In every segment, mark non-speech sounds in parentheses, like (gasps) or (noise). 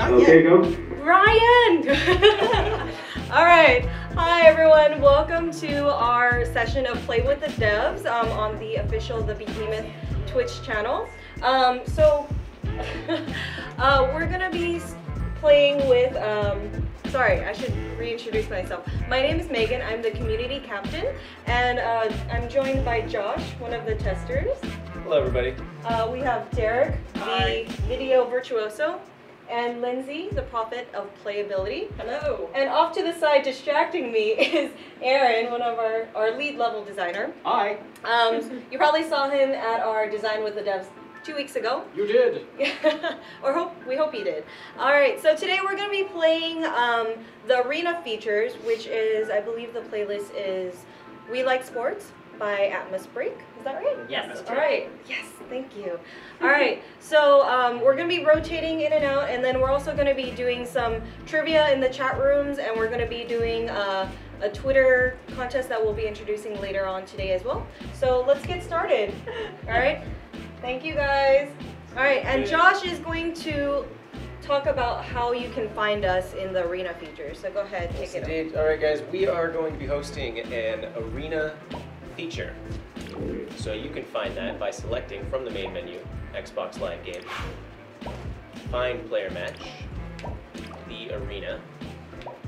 Okay, go. Ryan! (laughs) All right. Hi, everyone. Welcome to our session of Play with the Devs um, on the official The Behemoth Twitch channel. Um, so, (laughs) uh, we're going to be playing with. Um, sorry, I should reintroduce myself. My name is Megan. I'm the community captain, and uh, I'm joined by Josh, one of the testers. Hello, everybody. Uh, we have Derek, Hi. the video virtuoso, and Lindsay, the prophet of playability. Hello. And off to the side, distracting me, (laughs) is Aaron, one of our, our lead level designer. Hi. Um, you probably saw him at our Design with the Devs two weeks ago. You did. (laughs) or hope we hope he did. All right, so today we're going to be playing um, the arena features, which is I believe the playlist is "We Like Sports" by Atmos Break. Is that right? Yes. All right. Yes. Thank you. (laughs) All right. So um, we're going to be rotating in and out, and then we're also going to be doing some trivia in the chat rooms, and we're going to be doing uh, a Twitter contest that we'll be introducing later on today as well. So let's get started. All right. Thank you guys. All right, and Josh is going to talk about how you can find us in the arena features. So go ahead, Yes, take it. indeed. All right, guys. We are going to be hosting an arena feature. So you can find that by selecting from the main menu, Xbox Live Game, find player match, the arena,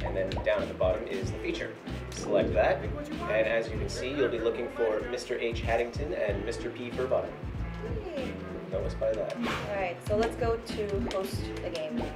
and then down at the bottom is the feature. Select that, and as you can see, you'll be looking for Mr. H. Hattington and Mr. P. Yay. Know us by that. All right, so let's go to host the game now.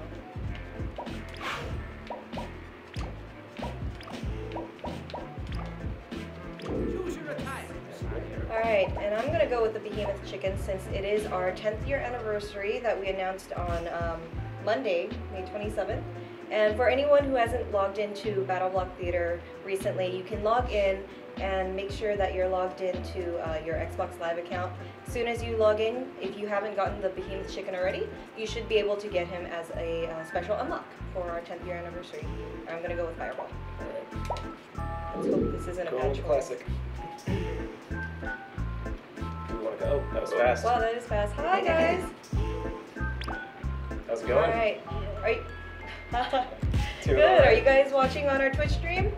All right, and I'm gonna go with the Behemoth Chicken since it is our 10th year anniversary that we announced on um, Monday, May 27th. And for anyone who hasn't logged into BattleBlock Theater recently, you can log in and make sure that you're logged into uh, your Xbox Live account. As soon as you log in, if you haven't gotten the Behemoth Chicken already, you should be able to get him as a uh, special unlock for our 10th year anniversary. I'm gonna go with Fireball. Hope this isn't a Gold patch. classic. Do we want to go? Oh, that was fast. Wow, that is fast. Hi guys. How's it All going? right. Are you? (laughs) Good. Are you guys watching on our Twitch stream?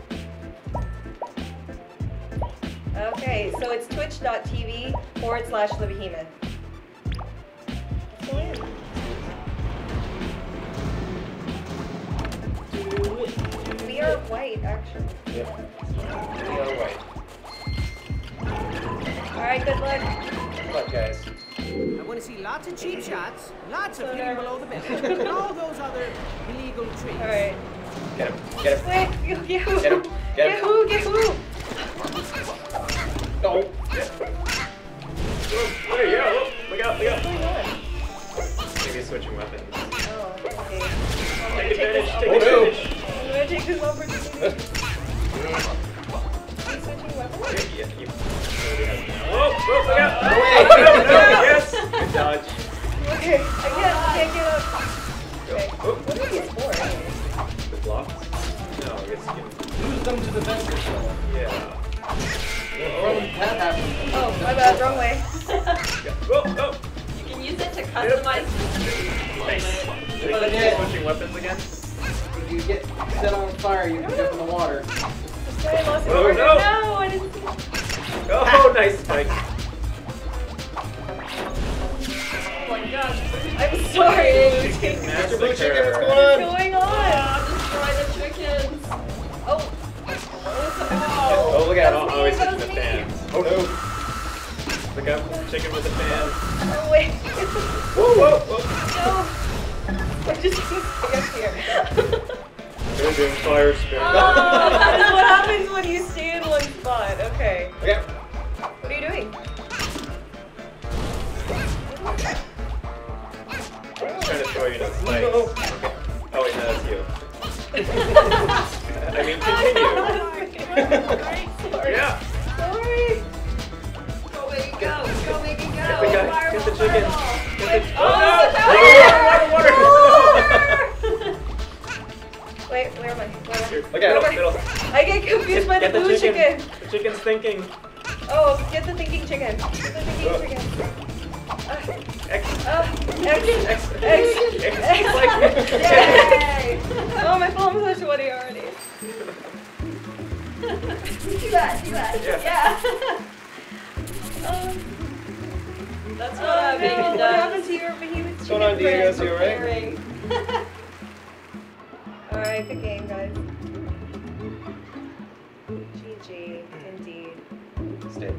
Okay, so it's twitch.tv forward slash the behemoth. We are white, actually. Yep. We are white. All right, good luck. Good luck, guys. I want to see lots of cheap shots, lots of So hitting nervous. below the belt, and all those other illegal tricks. All right. Get him. Get him. Wait, get get who? Get him, get him. who? Get who? No. There you go. Look out, look What's out. going on? Maybe switching weapons. Oh, okay. Take take advantage, take opportunity. advantage. Take this opportunity. Switching weapons? Yeah, you. Whoa, whoa, look out. Oh. No, no, no, yes. Good dodge. Okay, I can't, I can't get up. Okay. Oh. What are these for? The blocks? No, I guess you can. Lose them to the best yourself. Yeah. Or that happens. Oh, my bad, wrong way. Yeah. Whoa, whoa. You can use it to customize the Nice. But again- Switching weapons again? If you get set on fire, you can jump in the water. Sorry, I lost it. Oh, Oh, no. no, I didn't see Oh, (laughs) nice spike. Oh my gosh. I'm sorry. What's Master Blue chicken, what's going going on? on? Ah, destroy the chickens. Oh. Oh, Oh, look at That it. was Always hitting the fans. Oh, no. Look out. Chicken with the fans. Oh, wait. Whoa, whoa, whoa. (laughs) no. I just (laughs) stay up here. They're doing fire spin. Oh, (laughs) that is what happens when you stay in one spot. Okay. Okay. What are you doing? I'm just trying to show you the spikes. Okay. Oh, wait, no, that's you. (laughs) I mean, continue. (laughs) Sorry. Yeah. Sorry. go Megan, go. Go Megan, go. Get the guy. Get the chicken. Get the. Oh, Oh, no! Where am I? Where am I? Look at middle, middle. I get confused get, by the, the blue chicken. chicken. The chicken's thinking. Oh, get the thinking chicken. The thinking oh. chicken. X. Uh, X. X. X. X. X. X. Yay! oh, my palms are sweaty already. do that, do that. Yeah. yeah. um, (laughs) That's oh, what oh, I'm no. What happened to your behemoth chicken? What's going on, Diego? You alright? Preparing. Alright, good game, guys. GG, indeed. Stay.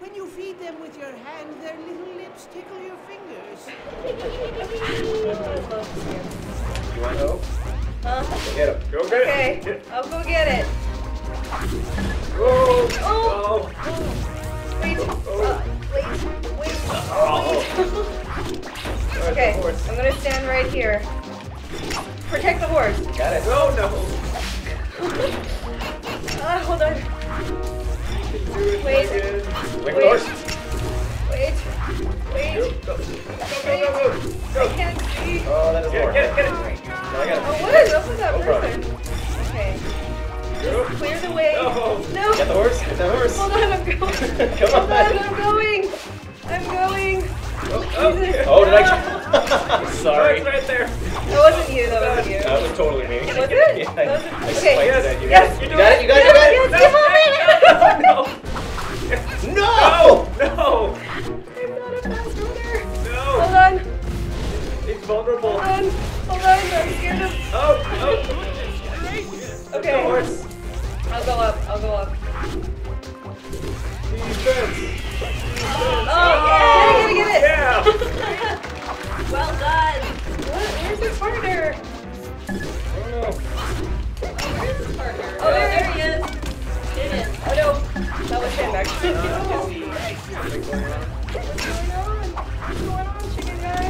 When you feed them with your hand, their little lips tickle your fingers. I love this (laughs) game. You want hope? Uh, Go get him. Go get okay, him. I'll go get it. Whoa! Oh! Oh! Wait, uh, wait, wait. Oh! (laughs) Okay, I'm gonna stand right here. Protect the horse. Got it. No, no. (laughs) Ah, hold on. Wait. Wait for Wait. Wait, Go, wait. go, go, go, go, I can't see. Oh, that is Get it, get it, get it. No, I got Oh, it. what is up with that No problem. person? Okay, Go. clear the way. No. No. Get the horse. Get the horse. Hold on, I'm going. (laughs) Come Hold on. on, I'm going. I'm going. Oh, Jesus. oh, did I? No. (laughs) Sorry. Right there. That wasn't you. That wasn't you. That was totally me. Was it? (laughs) Yeah, That was- I okay. Yes. You yes, got it. you You got it. You got it. You got it. Yes, yes, No. No! No. (laughs) I'm not a fast runner. Hold No. on. He's vulnerable. Hold on. Hold on. I'm scared of. Oh, oh. Okay. The horse. I'll go up. I'll go up. Defense. Defense. Oh, yeah. Get it, get it, get it. Yeah. What? Where's his partner? I. Where's his partner? Oh, there- he is. Did it. Oh no. That was him actually. Oh. What's going on? What's going on, chicken guy?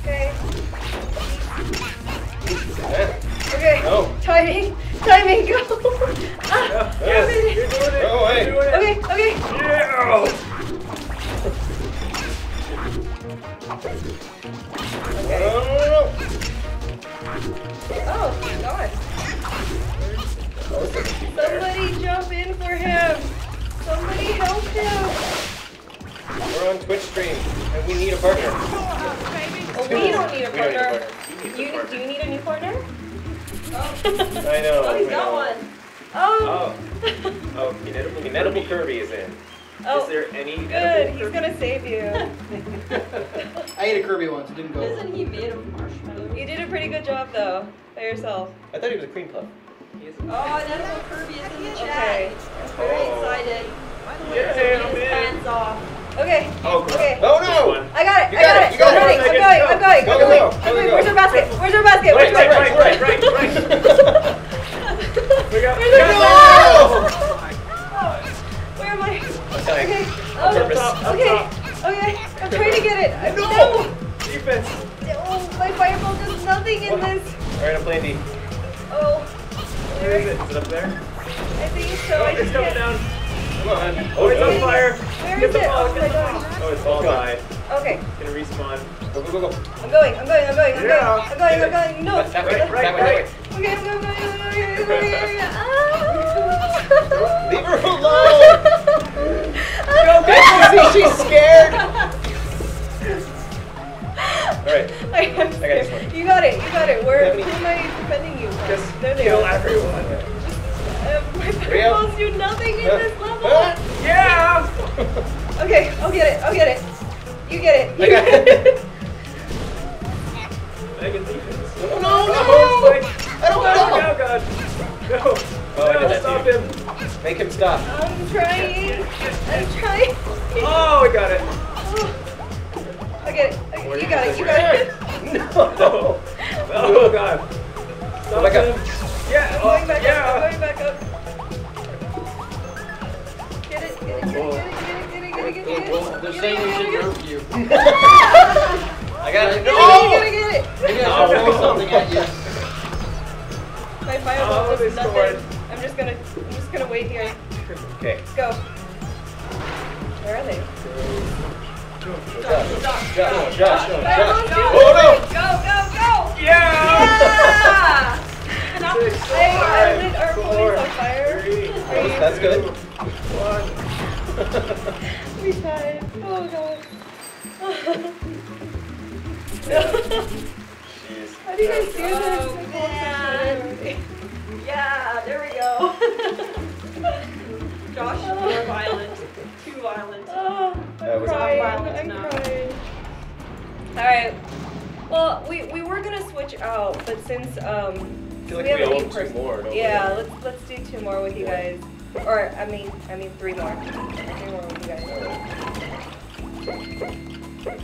Okay. Okay. Oh. Timing. Timing. Go. Yourself. I thought he was a cream puff. Oh, and Edible Kirby is in the chat. Okay. He's very Oh. excited. Yeah, Taking I'm his in. hands off. Okay. Oh, Okay. Oh no! I got it. You I got got it, it. you I'm it. ready. I'm going. I'm going. go, I'm go, going. go, I'm go, going. go. Where's our basket? Where's our basket? Right, Which right, right, right, right, Where You is got it. it? You got it. No! Oh, God. Stop back up. him. Yeah. I'm oh, going back yeah. up. I'm going back up. Get it. Get it. Get it. Get it. Get it. Get it. Get it. Get it. They're saying it, we should it, nerf you. I got it. Get it. No! Get it. Get it. Maybe I No. should throw something at you. My fireball Oh, was nothing. I'm just gonna. I'm just gonna wait here. Okay. Go. Where are they? Oh nothing. no! Go. Go. Go. Yeah! I lit our boys on fire. That's good. one. We tried. Oh god. How do you guys do this? Oh, man. Yeah, there we go. Josh, you're violent. Too violent. Oh, I'm was- crying. Violent I'm now. crying. Alright. Well, we, we were gonna switch out, but since um I feel like we we, have a owe new two person- more. Don't Yeah, we? let's let's do two more with you guys. Or I mean I mean three more. Three more with you guys.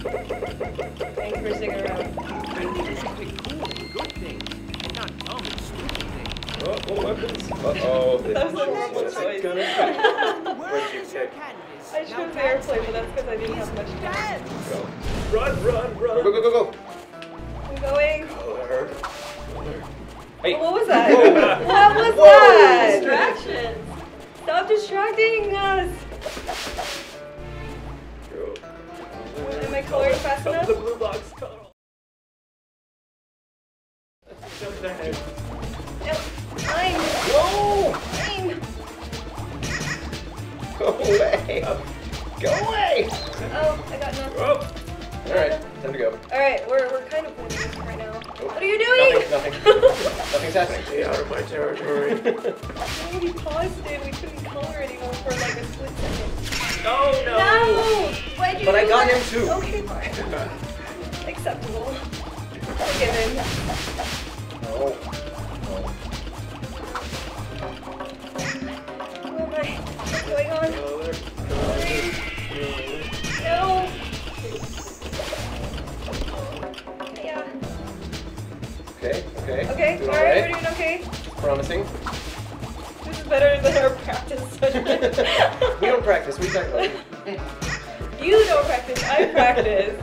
Thanks for sticking around. I think we should pick cool good things, not dumb stupid things. Oh, oh, weapons. Uh-oh. That was a horrible choice. gonna (laughs) Where Where'd you your pick? Canvas? I Now chose the airplane, with but that's because I didn't have much me. time. Go. Run, run, run. Go, go, go, go. I'm going. Oh, that. Hey. Oh, what was that? Whoa. what was Whoa. that? Distractions. Stop distracting us. Go. Am I coloring fast Come enough? the blue box. Come. Jump ahead. No. Mine. Whoa! Mine. Go oh, away! Go away! Oh, I got nothing. Oh. All right, time to go. All right, we're, we're kind of winning right now. Oh. What are you doing? Nothing, nothing. (laughs) Nothing's happening. Stay out of my territory. No, (laughs) we paused it. We couldn't color anymore for like a split second. no, no. No! Why'd you But I got that? him too. Okay, fine. (laughs) Acceptable. Forgiven. Oh. Okay. Promising. This is better than our practice session. (laughs) we don't practice, we talk about it. You don't practice, I practice.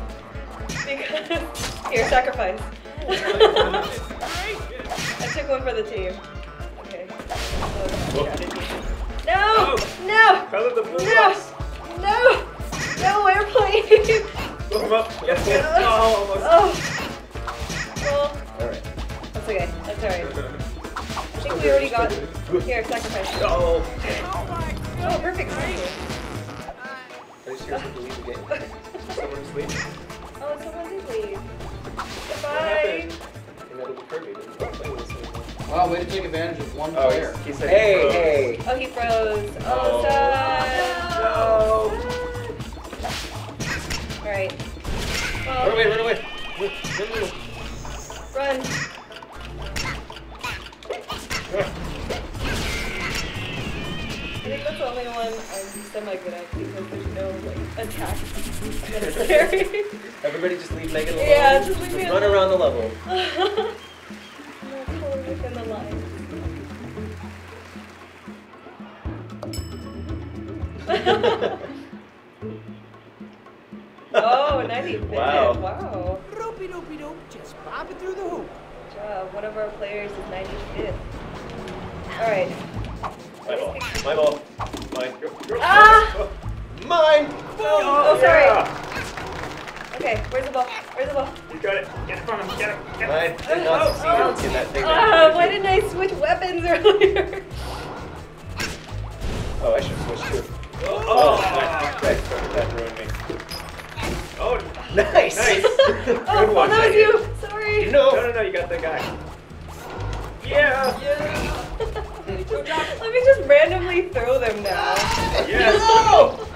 Because here, sacrifice. I took one for the team. Okay. So, strategy. No! No! Color the blue No! box. No! No airplane! Blow him up. (laughs) Yes, yes. Oh, almost. oh! Well, Alright. that's okay. That's alright. I think we already got. Here, sacrifice. Oh. Oh, oh perfect. Are you seriously believe the game? (laughs) Someone asleep? Oh, someone did leave. What Goodbye. happened? Inedible Kirby didn't play with us anymore. Wow, way to take advantage of one Oh, player. he said hey, hey. Oh, he froze. Oh, Oh. sad. No. Alright. Run away, run away. Run, run, run. Attack. (laughs) Everybody just leave Megan alone. Yeah, just leave me run alone. around the level. (laughs) Yeah. Let me just randomly throw them now. Yes. No! (laughs)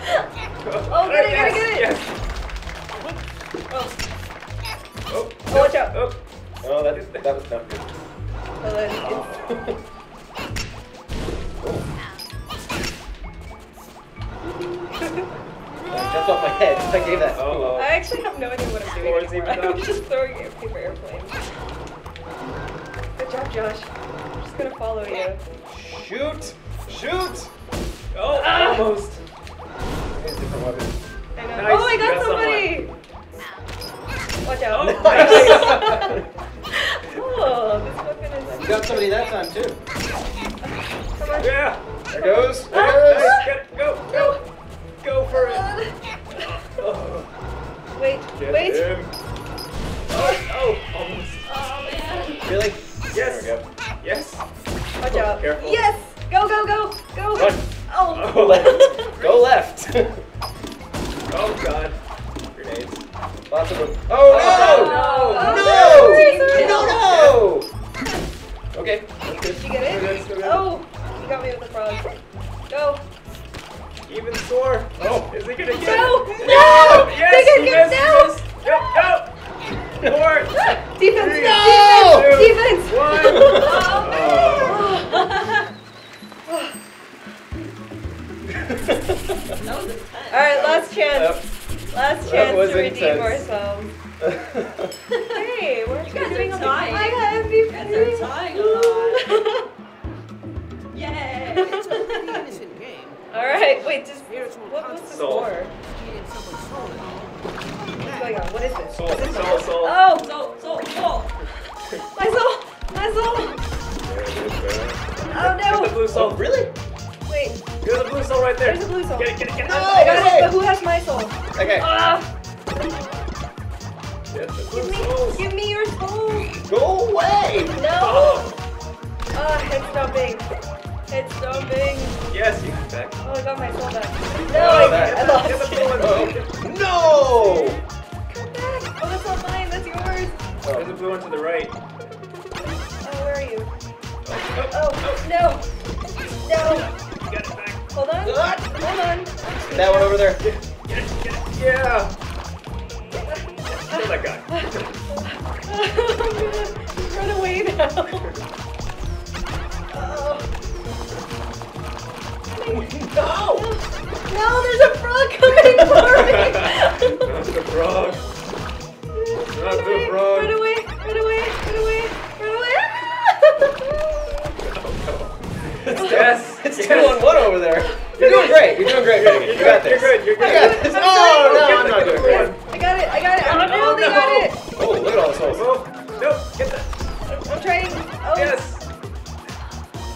Oh, Oh, get it, get it, get it. Yes. Oh, Oh, Oh, watch out. Oh, oh that, is, that was not oh, good. well then it's- I jumped off my head. I gave that. Oh, I actually have no idea what I'm doing Floor's anymore. even (laughs) I'm just throwing air paper airplanes. Good job, Josh. I'm just gonna follow you. Shoot! Shoot! Oh, Ah. almost. It's different weapon. I know. Nice, Oh, I got got somebody! Watch out. Oh, nice. (laughs) oh, this weapon is You got somebody that time too. Come on. yeah. There goes. There Ah. goes. Get it. Go. Go. Go for it. Oh, Wait, get wait. him. Oh, oh, almost. Oh man. Really? Watch out. Careful. Yes! Go, go, go, go! Oh! (laughs) Oh, left. Go left. (laughs) oh, God. Grenades. Lots of them. Oh, Oh, Last chance was to redeem intense. ourselves. (laughs) Hey, we're You guys doing are okay. tying. I got You guys are tying a lot. (laughs) Yay! (laughs) It's a pretty innocent game. Alright, wait, just Spiritual what was the. Soul. score? Stealing someone's oh soul and all. What's going on? What is this? Soul, What's this soul, soul. Oh, So, so, so. my soul! My soul! Oh Get the no! blue soul. really? Wait, Get the blue soul right there. there's a blue soul. Get it, get it, get it. I got it, but who has my soul? Okay. Ah! Blue Give me, give me your soul! Go away. No! Oh. Ah, head stomping. Head stomping. Yes, you can back. Oh, I got my soul back. Oh, No, I, that- I lost it. one. No! Come back! Oh, that's not mine. That's yours. There's a blue one to the right. Oh, where are you? Oh, Oh, no! No! You got it back. Hold on. What? Hold on. That one over there. Get it, get it. Yeah. Kill that guy. I'm run away now. Oh. No! No, there's a frog coming for me. (laughs) Not the frog. Not the frog. Run away, run away, run away, run away. (laughs) Yes. It's two on one over there. You're doing great. You're doing great, Megan. You got this. You're good, you're You got this. I'm Oh, sorry. no, I'm not doing great. I got it, I got it. I Oh, really got it. Oh, look at all the souls. Nope. Get that. I'm trying. Oh, Yes.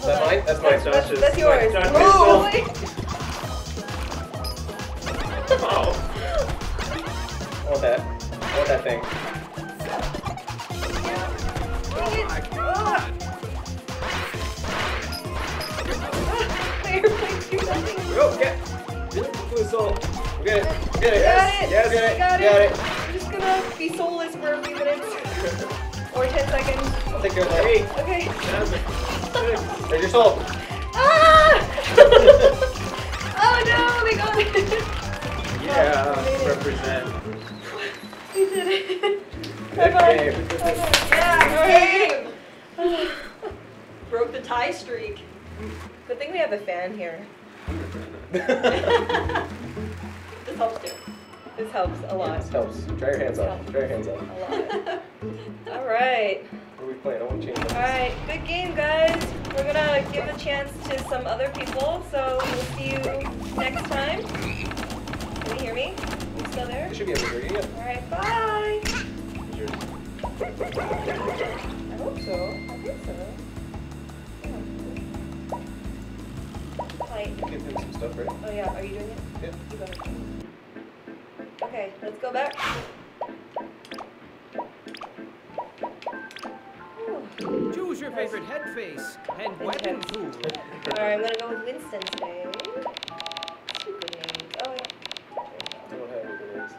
Is that mine? That's mine. That's, that's, that's yours. Josh, Oh, Josh. Oh. I want that. I want that thing. Dang it. Ah. Ah, my Go, get. Blue soul. Get it. Get it. Got it. Yes. I Yes. got it. Got it. I'm just gonna be soulless for a few minutes. (laughs) or 10 seconds. I'll take care of that. Eight. Okay. Seven. There's your soul. Ah! (laughs) oh no, they got it. (laughs) Yeah. made it. Represent. We did it. Good game. Yeah, game! Broke the tie streak. Good thing we have a fan here. (laughs) This helps too. This helps a lot. This helps. Dry your hands off. Dry your hands off. All right. What are we playing? I want to change All right. Good game, guys. We're gonna give a chance to some other people, so we'll see you next time. Can you hear me? You still there? It should be able to hear you. All right. Bye. I hope so. I think so. Yeah. Hi. You can do some stuff, right? Oh yeah. Are you doing it? Yeah. You go ahead. Okay. Let's go back. Whew. Choose your favorite head face and weapon tool. Alright, I'm gonna go with Winston today. Stupid names. Oh, yeah. I don't have any names.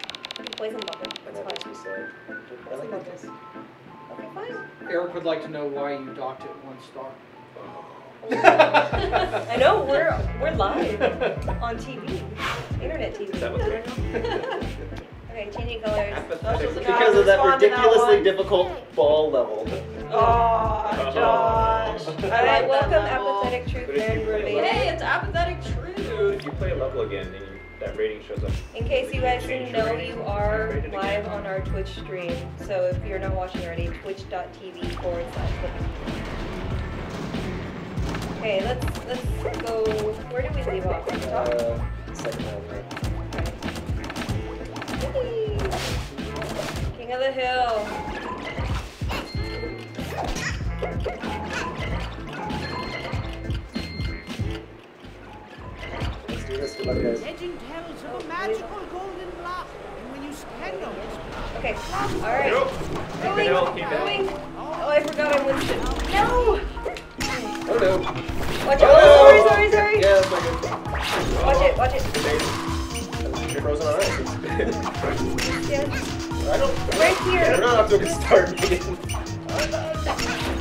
Poison bubble. And That's that fine. was just I like this. Okay, fine. Eric would like to know why you docked it one star. Oh. I know, we're we're live (laughs) on TV. Internet TV. Is that what's going on? Okay, changing colors. Apathetic. Because of that ridiculously difficult ball level. Oh, Josh. (laughs) Alright, welcome level. Apathetic Truth But if and you play Ravina. Hey, it's apathetic truth. If you play a level again, then you, that rating shows up. In case you guys didn't know, rating. you are live again. on our Twitch stream. So if you're not watching already, twitch.tv forward slash Flippy. Okay, let's let's go. Where did we leave off? At top? Uh, second round, right? King of the Hill. Let's do this. Good luck, guys. Legend tells of a magical golden block, and when you stand on this block, Okay, alright. Nope. Going, it held, keep it held. going. Oh, I forgot I Winston. No! Oh no. Watch it. Oh, sorry, sorry, sorry. Yeah, that's not good. Watch it, watch it. You're frozen on ice. Yeah. (laughs) I don't. Right We're not off to a good start, (laughs) Megan.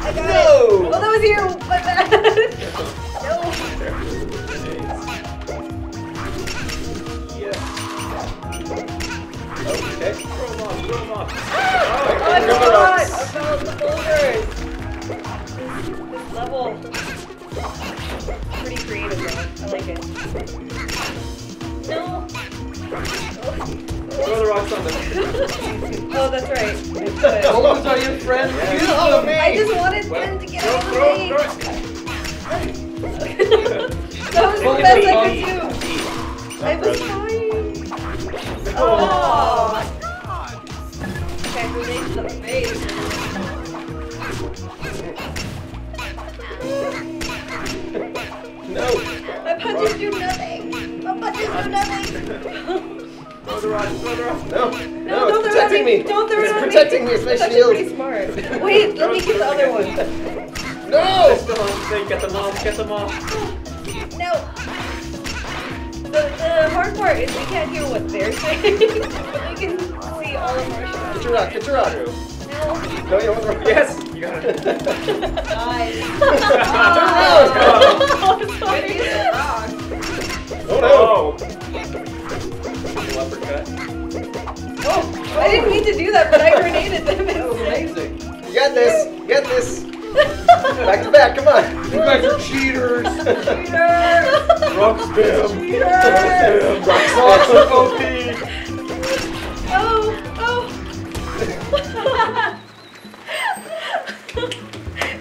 I got No! it. Oh, that was you. (laughs) My bad. no. Yeah. Okay. Throw him off, throw him off. Oh, level pretty creative though. I like it. No! Throw the rocks (laughs) on oh, that's right. (laughs) Those are your friends. Yeah. You I just wanted them to get out of the way. (laughs) that was the best I could do. I was trying. Oh. Actually shield. pretty smart. Wait, let me get the other one. No. Still on thing. Get them off. Get them off. No. The, the hard part is we can't hear what they're saying, but (laughs) we can see all of our shots. Get your rock. Get your rock. No. No, you don't want the rock. Yes. You got it. Nice. oh, Good sorry. use of rock. Oh no. Oh. Little uppercut. Oh, I didn't mean to do that, but I grenaded them That was instead. Amazing. You got this. You got this. (laughs) Back to back. Come on. You guys are cheaters. cheaters. Rock spam. Cheater! Rock Rock OP. Oh, oh. (laughs)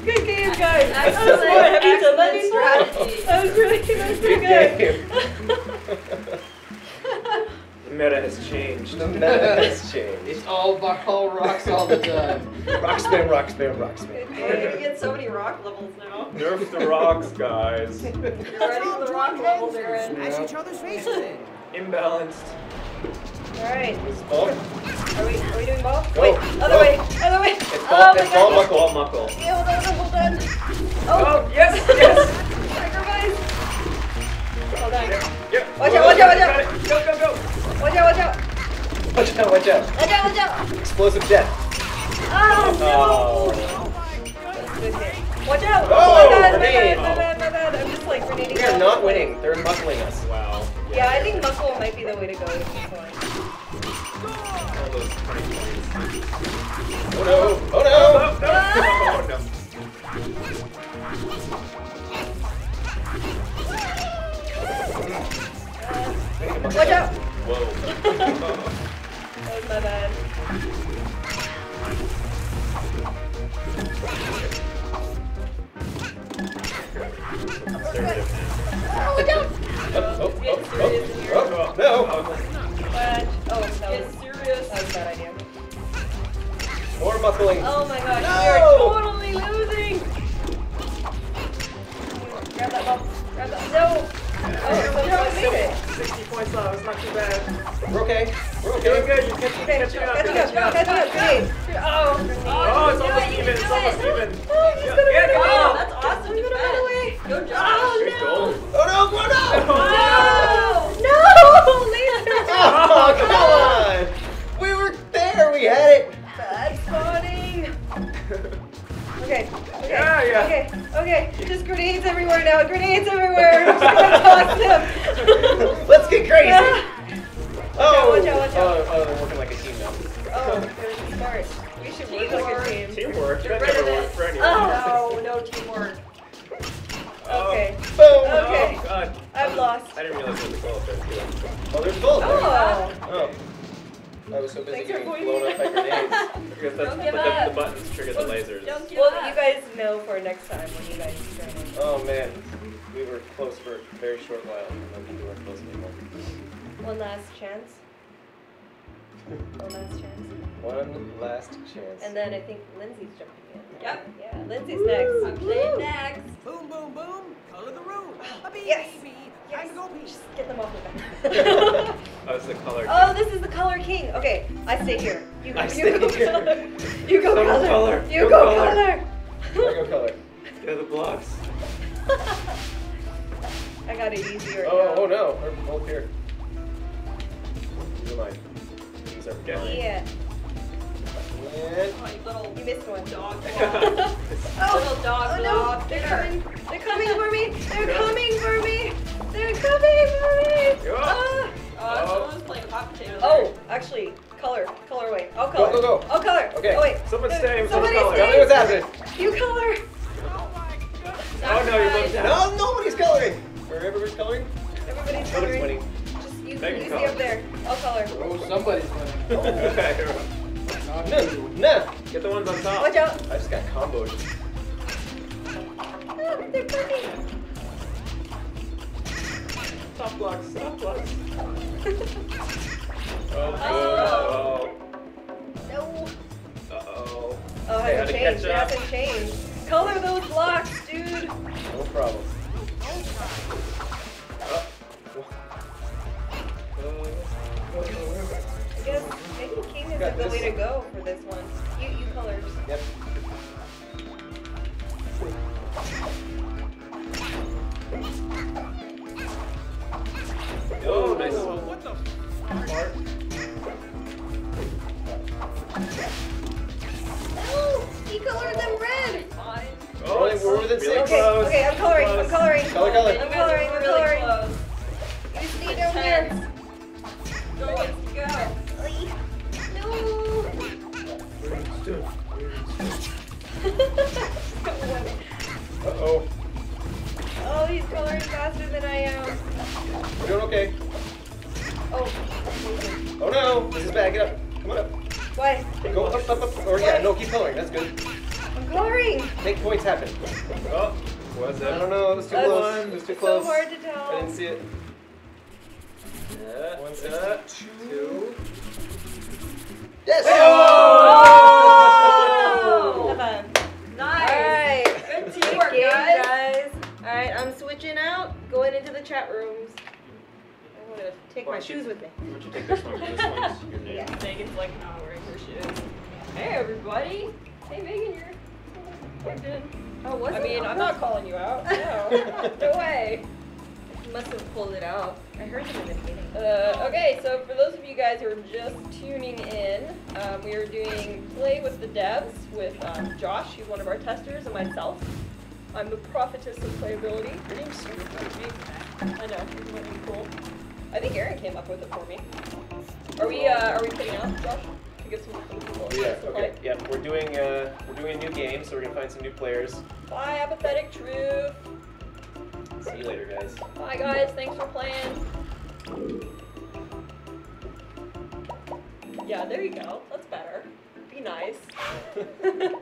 Good game, guys. I was Excellent, smart. Have you done that excellent before? strategy. That was really, that was pretty Good changed. (laughs) The meta has changed. It's all all rocks all the time. (laughs) Rock spam. Rock spam. Rock spam. Oh, you get so many rock levels now. Nerf the rocks, guys. (laughs) You're ready for the rock levels, Aaron. Smash each other's faces in. Imbalanced. All right. This is ball. Are we, are we doing ball? Go. Wait, other Go. way, other way. It's oh ball. my It's ball god. muckle. Ball muckle. Yeah, hold on, hold on. Oh, Oh, yes, yes. sacrifice. Hold on. Yep. Watch out, watch out, watch out. Go, go, go. Watch out, watch out. Watch out. Watch out. Watch out, watch out. Explosive death. Oh, Oh. no. Good hit. Watch out. Oh, Oh, my bad, my grenade. bad, my bad, my bad. I'm just like grenading. We are not winning. They're muckling us. Wow. Yeah, I think muckle might be the way to go with this one. All those funny things. Oh no. Oh Oh, no. no. Oh, no. Ah! Watch out. Whoa. That was my bad. Oh, watch out. Oh, oh, Get oh, serious oh, oh, no. Watch. Oh, that Get serious. that was a bad idea. More muckling. Oh my gosh, No. we are 60 points off. It's not too bad. We're okay. We're Doing okay. good. You're catching, Okay, catching up. catching up, catching up, grenade. Oh, grenade. Oh, it's Do it, almost you even. can It's do almost it. even. Oh, he's Yeah, gonna yeah, run go. away. Oh, that's awesome. I'm gonna run away. Go, Josh. Oh, ah, Good no. goal. Oh no, oh no! No! (laughs) No! Laser! Oh, come on! We were there, we had it! Bad spawning. (laughs) Okay. Okay. Yeah, yeah. Okay. Okay. Just grenades everywhere now. Grenades Oh, there's both. Oh. Oh. I was so busy Thanks getting blown up by grenades. Because that's, Don't but give the, up. the buttons trigger the lasers. Don't give Well, up. you guys know for next time when you guys join. Oh man, we were close for a very short while, and then we weren't close anymore. One last chance. (laughs) One last chance. One last chance. And then I think Lindsay's jumping in. Yep. Yeah, Lindsay's next. I'm playing next. Boom, boom, boom. Color the room. Oh, A bee, Yes. bee, bee. Yes. Time to go pee. Just get them off my back. (laughs) Oh, it's the color. oh, this is the color king. Okay, I stay here. (laughs) You, I you stay go here. color. You go Go color. color. You Go go, color. color. I go color. Yeah, the blocks. (laughs) I got it easier. Oh, oh no, we're both here. These are mine. Yeah. Mine. Oh, you little you missed one. dog. (laughs) Oh, Little dog oh no, block. they're coming. They're coming for me. They're coming for me. They're coming for me. Go. Ah. Uh, someone's playing hot potato. Oh, actually, color, color away. I'll color. go, go. I'll color. Okay. Oh wait. Someone Uh, stay, someone color. tell me what's happening. You color. Oh my goodness. Oh no, you're both down. No, nobody's coloring. Or everybody's coloring. Everybody's Nobody's coloring. winning. Just you, Megan you stay color. up there. I'll color. Oh, somebody's winning. (laughs) Nah, nah. Get the ones on top. Watch out. I just got comboed. Oh, my puppy. Stop blocks, stop blocks. (laughs) Oh, Oh. oh. No. Uh-oh. Oh, it Hey, hasn't changed. It hasn't changed. Color those blocks, dude. No problem. The way to go for this one. You, you colors. Yep. Oh, nice. Oh, what the? Mark. No, he colored them red. Fine. Oh, it's We're within really six. Okay, close. okay, I'm coloring. I'm coloring. Color, color. I'm guys coloring. are I'm really coloring. close. You stay down here. Go, let's go. No. Uh-oh. oh, he's coloring faster than I am. We're doing okay. Oh, Oh no! This is bad. Get up. Come on up. what? Go up, up, up. Or yeah, no, keep coloring. That's good. I'm coloring. Make points happen. Oh, was I don't know. It was too That's- close. It was too It's close. so hard to I didn't see it. Yeah, One uh, two. Yes! Oh! Going into the chat rooms. I'm gonna take Why my don't you- shoes with me. Why don't you take this one? This one's (laughs) your name. Yeah. Megan's like not wearing her shoes. Hey, everybody. Hey, Megan, you're plugged in. Oh, was I it? mean, I'm not calling you out. (laughs) No. no way. You must have pulled it out. I heard him in the beginning. Uh, okay, so for those of you guys who are just tuning in, um, we are doing Play with the Devs with um, Josh, who's one of our testers, and myself. I'm the prophetess of playability. Your name's super cool. I know, cool? I think Aaron came up with it for me. Are we, uh, are we putting out, Josh? To get some, some people Oh, Yeah. Okay. Yep. We're doing uh, we're doing a new game, so we're gonna find some new players. Bye, apathetic truth. See you later, guys. Bye, guys. Thanks for playing. Yeah, there you go. That's better. Be nice. (laughs)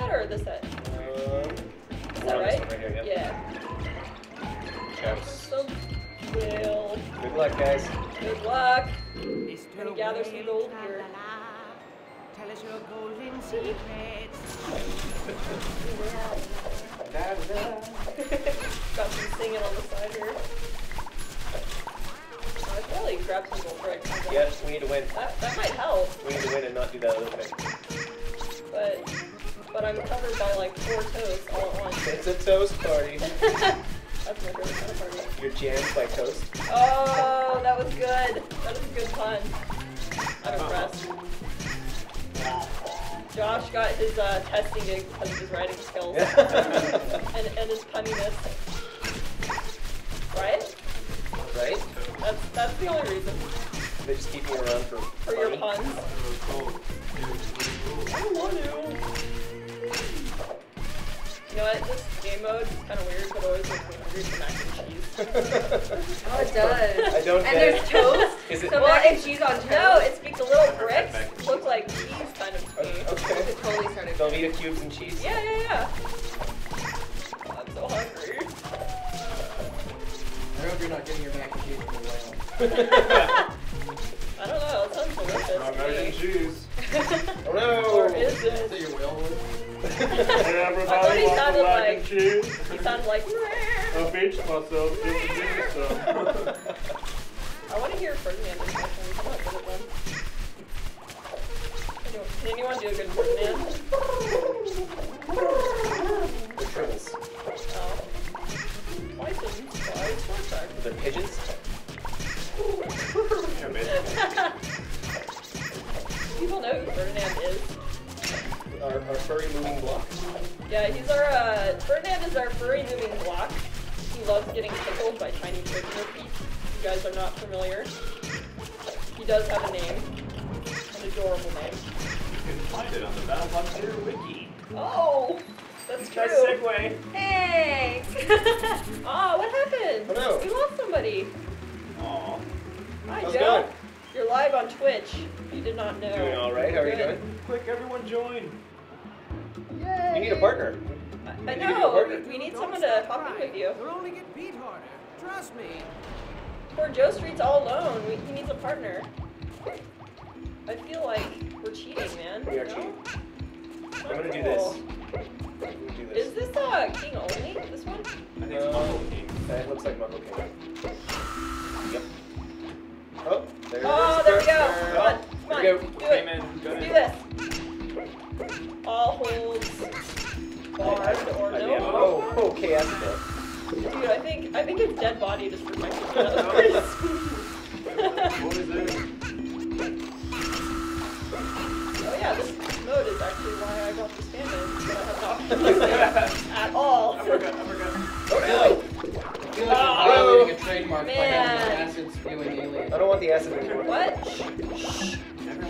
We're on this side or this side? Um, Is that right? right here. Yep. Yeah. Chaps. So, Will, Good luck, guys. good luck. Mr. Gonna gather some gold here. Tell us your golden secrets. (laughs) Got some singing on the side here. I should probably grab some gold bricks. Yes, we need to win. That, that might help, We need to win and not do that other thing. but but I'm covered by like four toes all at once. It's a toast party. (laughs) That's my favorite kind of party. You're jammed by toast. Oh, that was good. That was a good pun. I'm impressed. Josh got his uh, testing gig because of his writing skills (laughs) and, and his punniness. Right? right? That's that's the only reason They just keep you around for for your puns. I want to. You know what? This game mode is kind of weird, but always makes me hungry for mac and cheese. (laughs) Oh, it does. I don't and there's it. toast. Is it? So Well, mac and cheese on toast. No, it's because the little bricks look like cheese kind of to me. Okay. could totally start a Velveeta cubes and cheese. Yeah, yeah, yeah. Oh, I'm so hungry. I hope you're not getting your mac and cheese from the whale. (laughs) I don't know. It sounds delicious. to me. cheese. (laughs) Oh Or no! is Is it? that your whale wood? everybody he sounded like, and cheese. He sounded like. I beat myself. I want to hear Ferdinand Can anyone do a good Ferdinand? The pigeons? Oh. (laughs) People know who Ferdinand is our furry moving block. Yeah, he's our, uh, Ferdinand is our furry moving block. He loves getting tickled by tiny prisoner feet. You guys are not familiar. He does have a name. An adorable name. You can find it on the BattleBlock Theater wiki. Oh! That's true. Nice segue. Hey! Oh, (laughs) what happened? No. We lost somebody. Aw. Hi, How's it Joe. going? You're live on Twitch. You did not know. Doing all right. How are you Good. doing? Quick, everyone join. Yay! You need a partner. I, I You need a know. partner. We need Don't someone to hop in crying. with you. You'll only get beat harder. Trust me. Poor Joe Street's all alone. We, he needs a partner. I feel like we're cheating, man. We are No? cheating. I'm gonna do cool. this. Do this. Is this uh King only? This one? I think it's Muffle King. That looks like Muckle King. Yep. Oh, there. Oh, there we go. Come on, come on. Go. Do Okay, it. man, go Do this. All holds barred or no. am- Oh, okay, that's it. Dude, I think I think it's dead body just protected. me. (laughs) That What is it? Oh yeah, this mode is actually why I got this bandage, but I have not (laughs) been it at all. I forgot, I forgot. Oh no! I feel like Oh. you're violating a trademark by having an acid spewing alien. I don't want the acid anymore. What? Shh. Never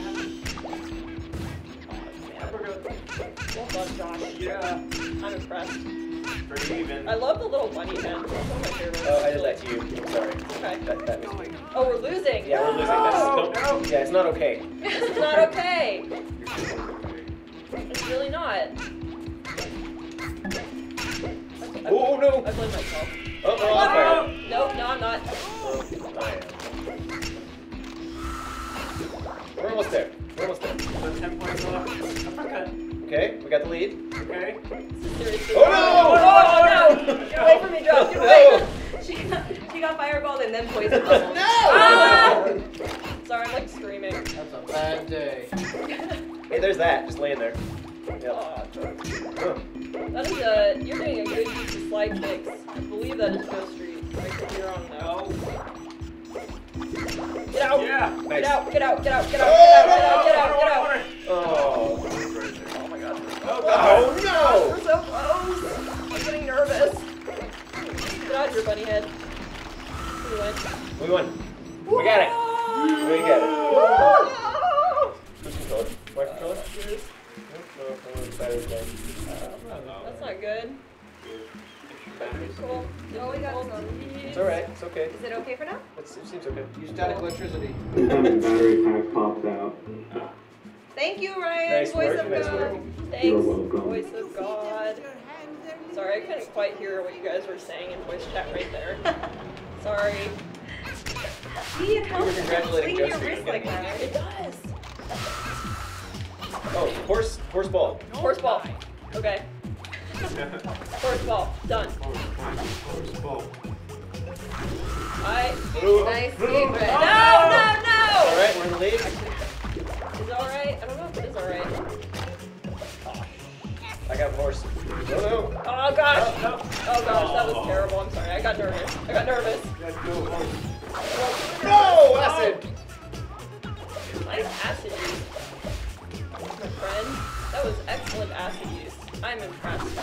Josh. Yeah, I'm impressed. pretty even. I love the little bunny head. That's one of my favorites. Oh, I did that to you. Sorry. Okay. That, that was me. Oh, we're losing. Yeah, we're losing. No, That's no. Yeah, it's not okay. it's not okay. It's really not. I- I- Oh no! I blame myself. Oh, no, I'm fire. Nope, no, I'm not. Oh, I am. We're almost there. We're almost there. So 10 points left. I forgot. Okay, we got the lead. Okay. Seriously. Oh, no! Oh, no! Get away from me, Josh. (laughs) Get away. she, got, she got fireballed and then poison (laughs) bubbled. Ah! (laughs) Sorry, I'm like screaming. That's a bad day. Hey, there's that, just laying there. Yep. Oh, Oh. that is a. You're doing a good use of slide kicks. I believe that is Joe Street. Right from here on now. Get out! Yeah. Get Nice. out! Get out! Get out! Get out! Get out! Get out! Get out! Get out! Oh. Oh my god. Oh, We're no! so close. I'm getting nervous. Get out of here, bunny head. We won. We won. We got it. We got it. Woo! Who's controller? My controller? Nope, no, no, it's. That's not good. Cool. Oh, we got some. It's alright, it's okay. Is it okay for now? It's, it seems okay. Use static electricity. The time battery pack popped out. Thank you, Ryan. Nice Voice work, of nice God. work. You're Thanks, welcome. voice of God. with your hand, their little Sorry, I couldn't quite hear what you guys were saying in voice chat right there. (laughs) Sorry. See, it helps congratulating swing your wrist like that. It does. Oh, horse, horse ball. Horse ball. Okay. (laughs) Horse ball. Done. I. Nice game, Red. No, no, no! Alright, we're in the lead. Is it alright? I don't know if it is alright. I got horse. No, no. Oh gosh. Oh gosh, that was terrible. I'm sorry. I got nervous. I got nervous. No! Acid! Nice acid use. My friend. That was excellent acid use. I'm impressed.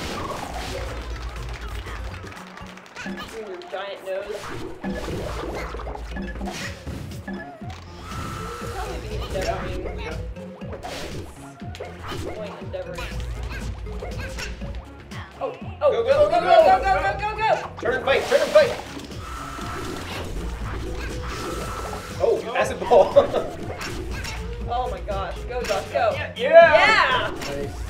Between your giant nose. Oh, oh, Go, go, go, go, go, go, go! Turn and fight, turn and fight! Oh, ball! Oh my gosh, go go! Yeah. Yeah! Nice.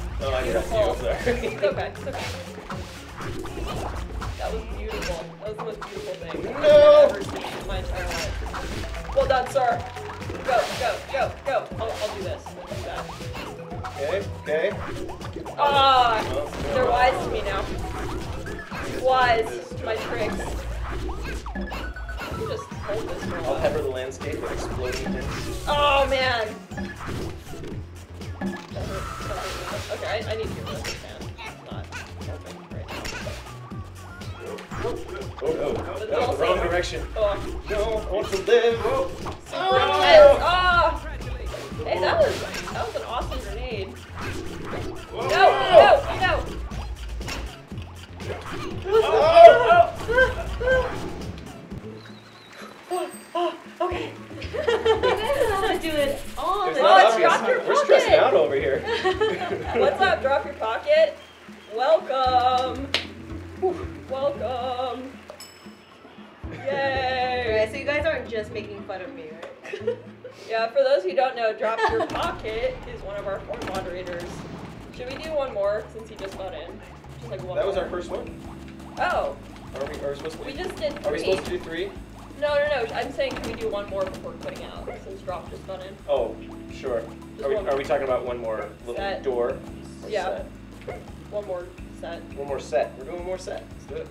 That was beautiful. That was the most beautiful thing No! I've ever seen in my entire life. Well done, sir. Go, go, go. I'll, I'll do this. I'll do that. Okay, okay. Ah, Well, they're wise to me now. Wise to my tricks. You just hold this for a I'll pepper the landscape with exploding things. Oh man. That hurt- that hurt. Okay, I, I need to get rid of this fan. It's not helping right now. Oh no, It's no, all the wrong direction. Oh. No, I want to live. Oh! Ah! Hey, that was that was an awesome grenade. Whoa. No, no, no. Oh, oh, oh. (gasps) okay. (laughs) you guys gonna do it your pocket. We're stressed out over here. (laughs) What's up? Drop your pocket. Welcome. Welcome. (laughs) Yay. So you guys aren't just making fun of me, right? Yeah, for those who don't know, Drop Your Pocket is one of our four moderators. Should we do one more since he just got in? Just like one That was more. our first one. Oh, Are we, are we supposed to? we just did Are we supposed to do three? No, no, no. I'm saying can we do one more before quitting out since Drop just got in? Oh, sure. Just Are we, are we talking about one more little Set. door? Yeah. set? One more set. One more set. We're doing one more set. Let's do it.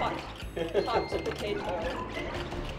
Hot, hot potato.